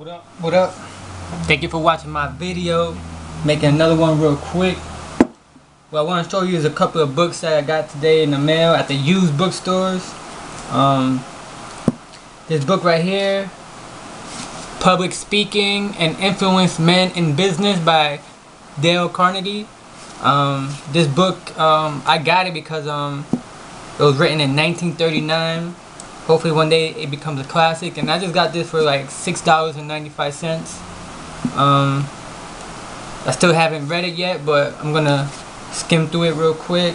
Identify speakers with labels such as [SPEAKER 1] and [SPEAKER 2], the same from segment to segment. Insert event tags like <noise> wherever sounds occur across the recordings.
[SPEAKER 1] What up? What up? Thank you for watching my video. Making another one real quick. What I want to show you is a couple of books that I got today in the mail at the used bookstores. Um, this book right here, Public Speaking and Influence Men in Business by Dale Carnegie. Um, this book, um, I got it because um, it was written in 1939 hopefully one day it becomes a classic. And I just got this for like six dollars and 95 cents. Um, I still haven't read it yet but I'm gonna skim through it real quick.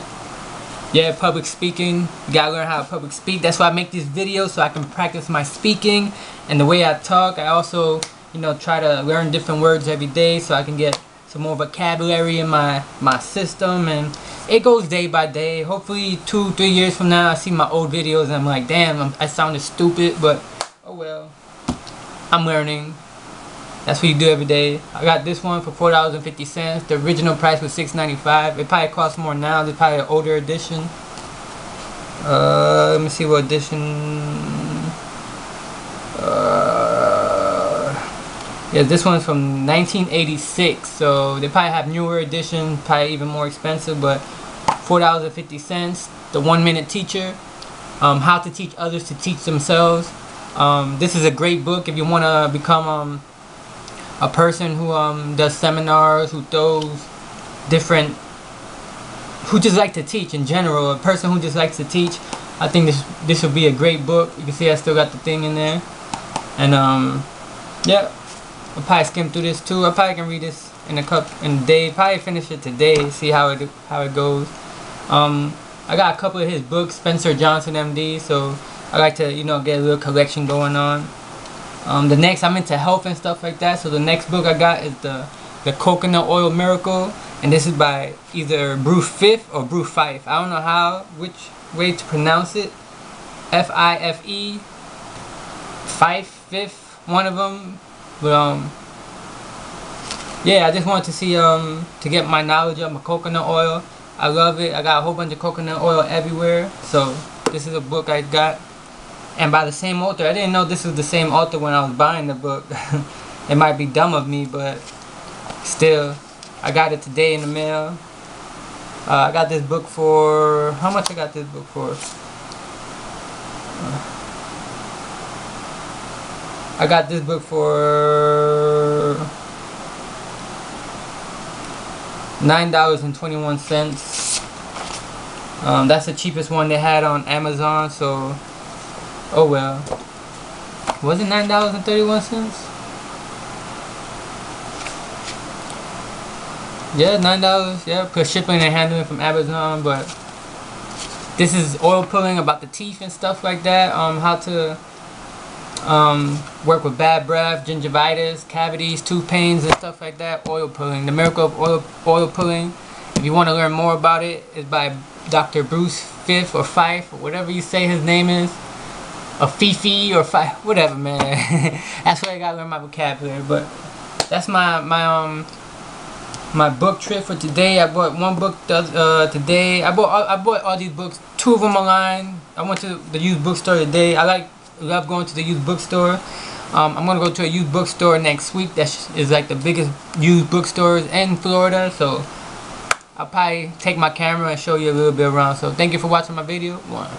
[SPEAKER 1] Yeah public speaking. You gotta learn how to public speak. That's why I make these videos so I can practice my speaking and the way I talk. I also you know try to learn different words every day so I can get some more vocabulary in my my system and it goes day by day. Hopefully two three years from now I see my old videos and I'm like damn I'm, I sounded stupid but oh well. I'm learning. That's what you do every day. I got this one for four dollars and fifty cents. The original price was six ninety five it probably costs more now. It's probably an older edition. Uh let me see what edition yeah this one's from 1986 so they probably have newer edition probably even more expensive but $4.50. The One Minute Teacher. Um, how to teach others to teach themselves. Um, this is a great book if you want to become um, a person who um, does seminars, who throws different, who just like to teach in general. A person who just likes to teach. I think this this would be a great book. You can see I still got the thing in there. And um, yeah, I'll probably skim through this too. I probably can read this in a cup in a day. Probably finish it today. See how it how it goes. Um, I got a couple of his books, Spencer Johnson, MD. So I like to, you know, get a little collection going on. Um, the next, I'm into health and stuff like that. So the next book I got is the the Coconut Oil Miracle, and this is by either Bruce Fifth or Bruce Fife. I don't know how, which way to pronounce it. F I F E. Fife, Fifth, one of them. But um, yeah, I just wanted to see um to get my knowledge of my coconut oil. I love it. I got a whole bunch of coconut oil everywhere. So this is a book I got. And by the same author. I didn't know this was the same author when I was buying the book. <laughs> it might be dumb of me, but still. I got it today in the mail. Uh, I got this book for... How much I got this book for? I got this book for... nine dollars and twenty one cents. Um, that's the cheapest one they had on Amazon so oh well. Was it nine dollars and thirty one cents? Yeah nine dollars yeah plus shipping and handling from Amazon but this is oil pulling about the teeth and stuff like that um how to um, work with bad breath, gingivitis, cavities, tooth pains, and stuff like that. Oil pulling. The miracle of oil, oil pulling. If you want to learn more about it, it's by Dr. Bruce Fifth or Fife, or whatever you say his name is. A Fifi or Fife, whatever, man. <laughs> that's where I gotta learn my vocabulary. But that's my my um my book trip for today. I bought one book uh, today. I bought I bought all these books. Two of them online. I went to the used bookstore today. I like love going to the used bookstore. Um, I'm gonna go to a used bookstore next week. That is like the biggest used bookstores in Florida. So I'll probably take my camera and show you a little bit around. So thank you for watching my video. One.